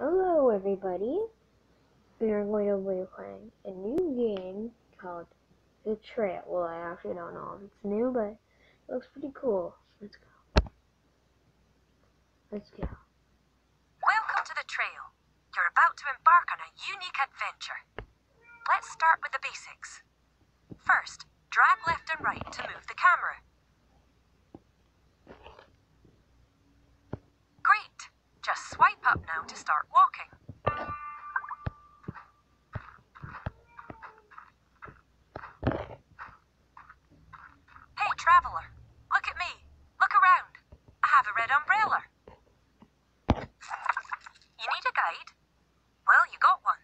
Hello, everybody. We are going to be playing a new game called The Trail. Well, I actually don't know if it's new, but it looks pretty cool. Let's go. Let's go. Welcome to the trail. You're about to embark on a unique adventure. Let's start with the basics. First, drag left and right to move the camera. Great. Just swipe up now to start walking. Hey, traveler. Look at me. Look around. I have a red umbrella. You need a guide? Well, you got one.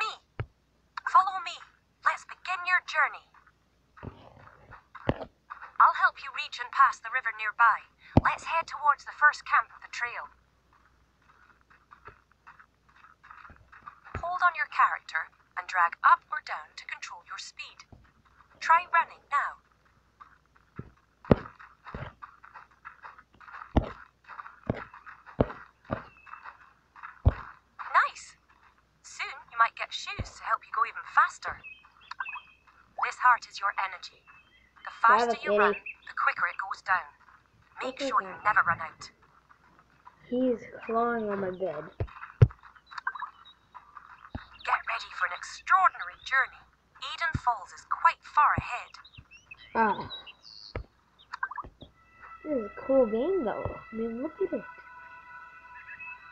Me. Follow me. Let's begin your journey. I'll help you reach and pass the river nearby. Let's head towards the first camp of the trail. Hold on your character and drag up or down to control your speed. Try running now. Nice. Soon you might get shoes to help you go even faster. This heart is your energy. The faster you run, the quicker it goes down. Make sure you never run out. He's clawing on my bed. Ready for an extraordinary journey. Eden Falls is quite far ahead. Ah. This is a cool game, though. I mean, look at it.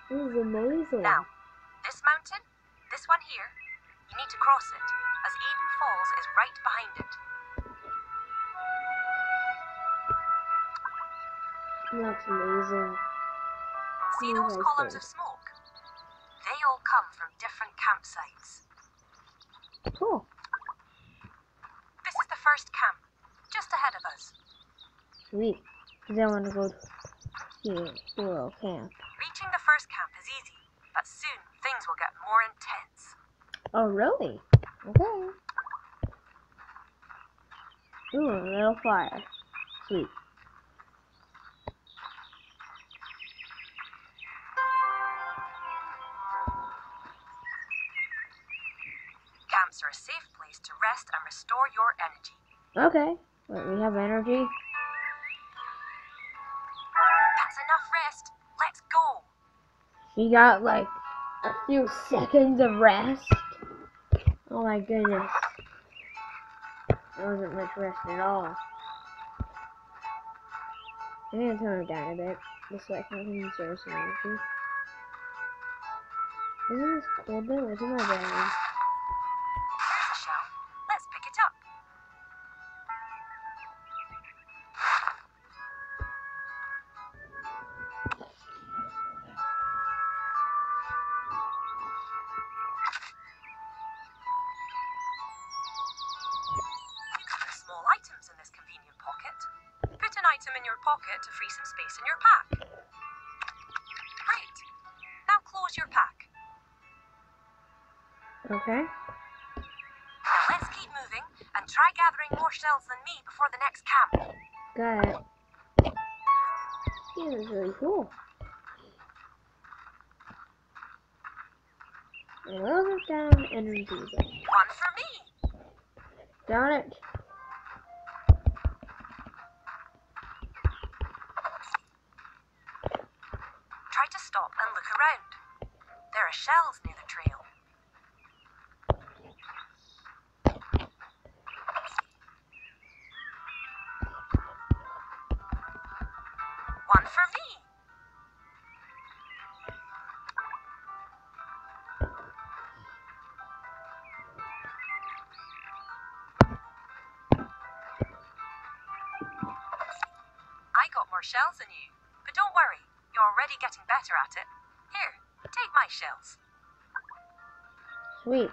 This is amazing. Now, this mountain, this one here, you need to cross it, as Eden Falls is right behind it. That's amazing. See those columns of smoke? Campsites. Cool. This is the first camp, just ahead of us. Sweet. Because I want to go to here, Hero Camp. Reaching the first camp is easy, but soon things will get more intense. Oh, really? Okay. Ooh, a little fire. Sweet. Okay. Wait, we have energy? That's enough rest. Let's go. We got like a few seconds of rest. Oh my goodness. There wasn't much rest at all. I'm gonna turn it down a bit, just so I can conserve some energy. Isn't this cold though? In my bag? Item in your pocket to free some space in your pack. Great. Now close your pack. Okay. Now let's keep moving and try gathering more shells than me before the next camp. Got it. Yeah, that's really cool. Bit down energy. One for me. Darn it. More shells than you, but don't worry, you're already getting better at it. Here, take my shells. Sweet.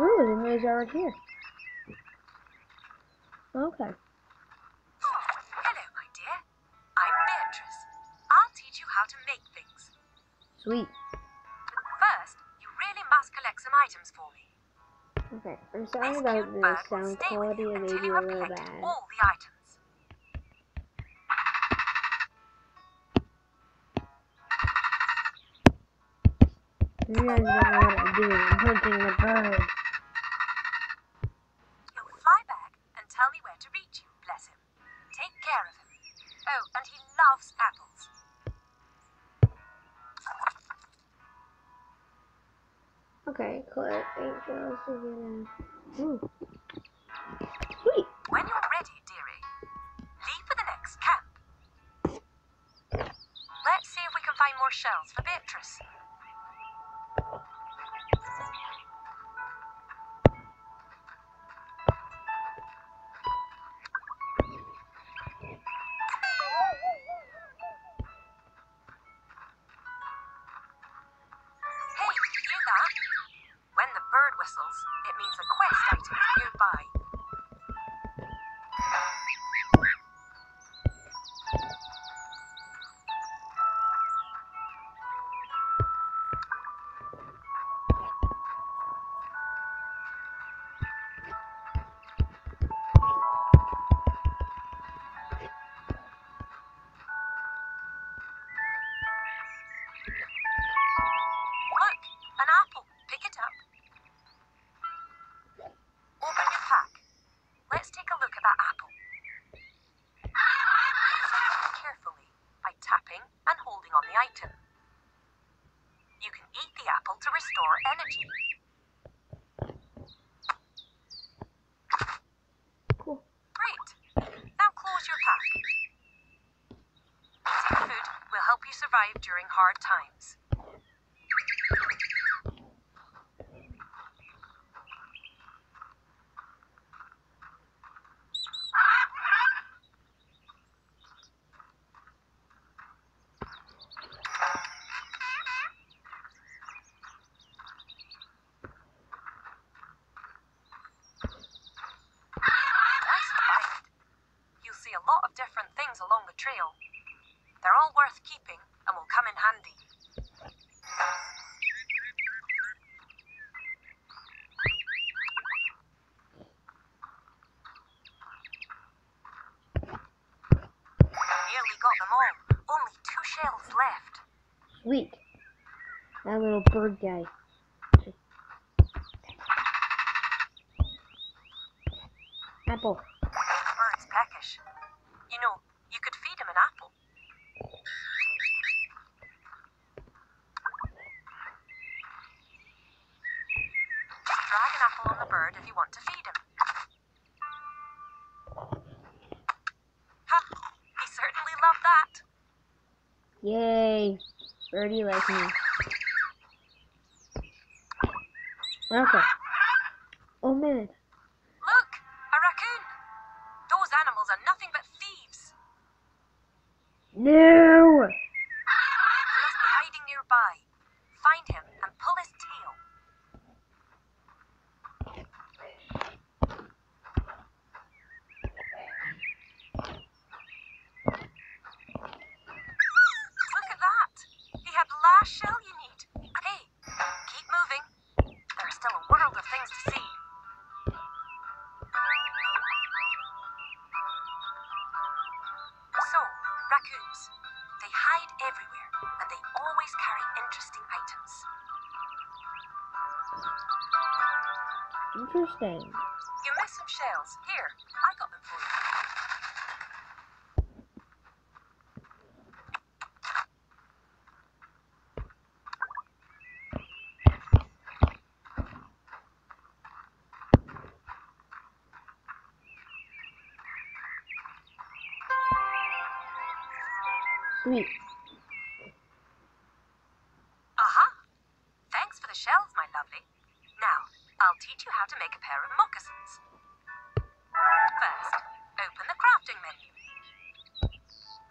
Ooh, the maze are right here. Okay. Oh, hello, my dear. I'm Beatrice. I'll teach you how to make things. Sweet. First, you really must collect some items for me. Okay. I'm sorry This about the sound quality. may until a little bad. all the items. You guys don't know what I'm doing. I'm hunting the bird. He'll fly back and tell me where to reach you, bless him. Take care of him. Oh, and he loves apples. Okay, collect eight shells to get in. Ooh. Sweet. When you're ready, dearie, leave for the next camp. Let's see if we can find more shells for Beatrice. Survive during hard times. Nice find. You'll see a lot of different things along the trail. They're all worth keeping and will come in handy. Nearly got them all. Only two shells left. Sweet. That little. Apple. Bird's peckish. You know, you could feed him an apple. Just drag an apple on the bird if you want to feed him. Ha! He certainly loved that. Yay. Birdie like me. Okay. Oh man. Look, Interesting. You missed some shells. Here, I got them for you. Sweet. Aha! Thanks for the shells, my lovely. Now, I'll teach you how to make a pair of. First, open the crafting menu.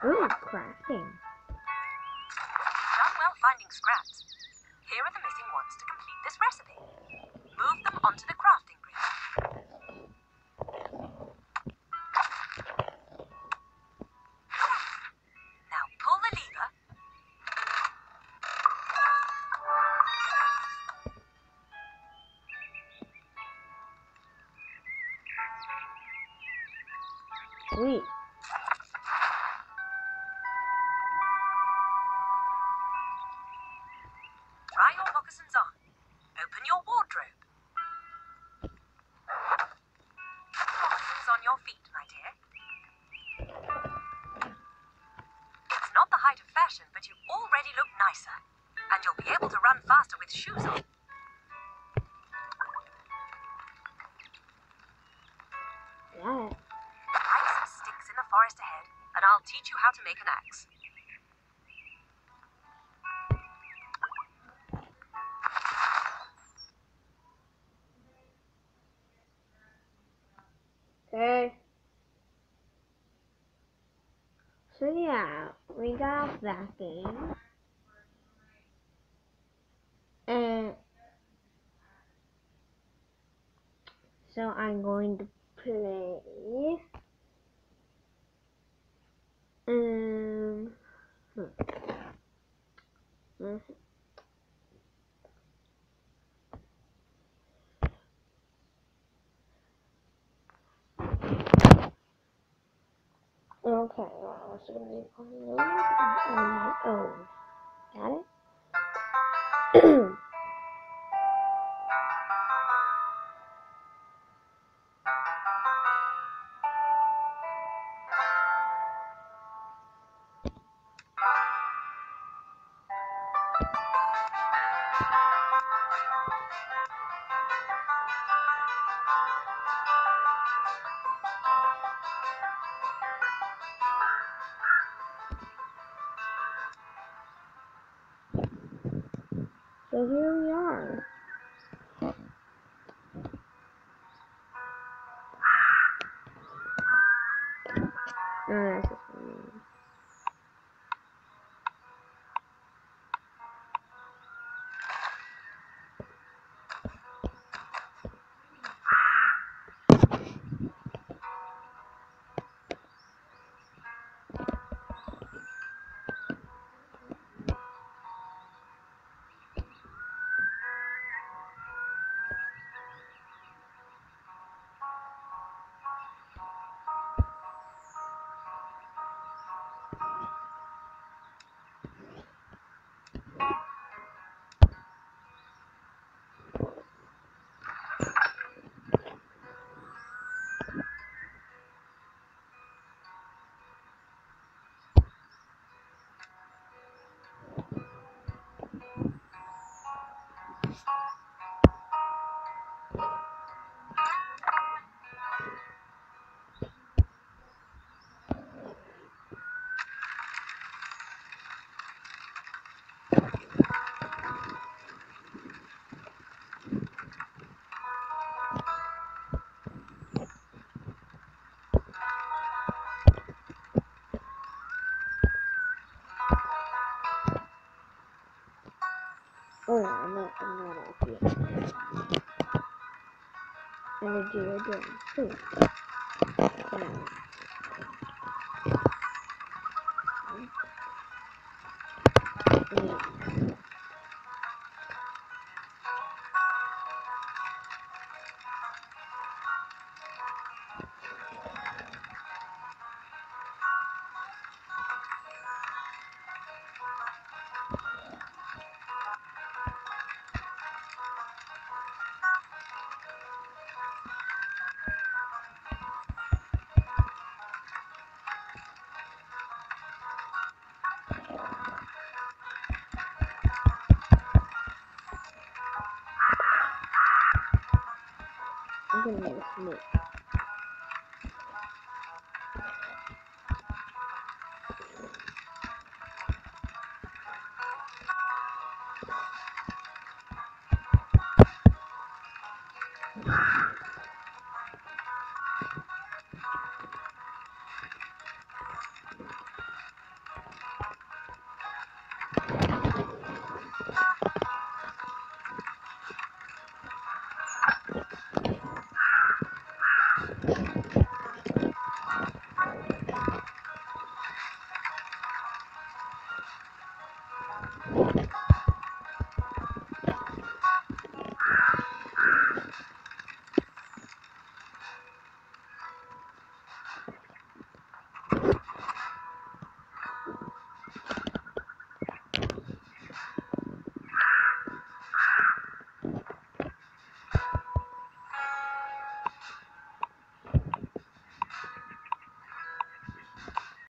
Ooh, crafting. Done well finding scraps. Here are the missing ones to complete this recipe. Move them onto the crafting Try your moccasins on. Open your wardrobe. Moccasins on your feet, my dear. It's not the height of fashion, but you already look nicer. And you'll be able to run faster with shoes on. It. Find some sticks in the forest ahead, and I'll teach you how to make an axe. Okay. So yeah, we got off that game. And so I'm going to play um hmm. Mhm. Okay, on my own? Got it? So here we are. No, Oh, I'm not, I'm not off. I'm do again. Down. Yeah. I'm